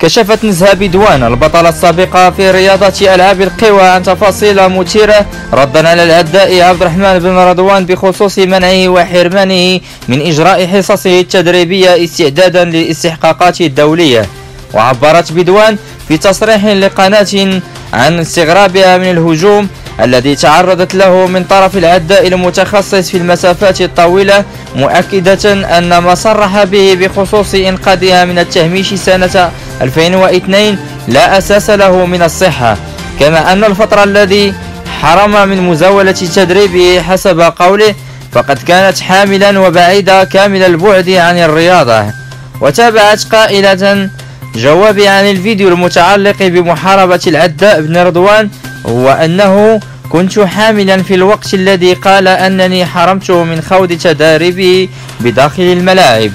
كشفت نزهة بدوان البطلة السابقة في رياضة ألعاب القوى عن تفاصيل مثيرة ردا على الأداء عبد الرحمن بن رضوان بخصوص منعه وحرمانه من إجراء حصصه التدريبية استعدادا للاستحقاقات الدولية. وعبرت بدوان في تصريح لقناة عن استغرابها من الهجوم الذي تعرضت له من طرف العداء المتخصص في المسافات الطويلة مؤكدة أن ما صرح به بخصوص إنقاذها من التهميش سنة 2002 لا أساس له من الصحة كما أن الفترة الذي حرم من مزاولة تدريبه حسب قوله فقد كانت حاملا وبعيدة كامل البعد عن الرياضة. وتابعت قائلة جوابي عن الفيديو المتعلق بمحاربة العداء بن رضوان هو أنه كنت حاملا في الوقت الذي قال أنني حرمته من خوض تداربه بداخل الملاعب.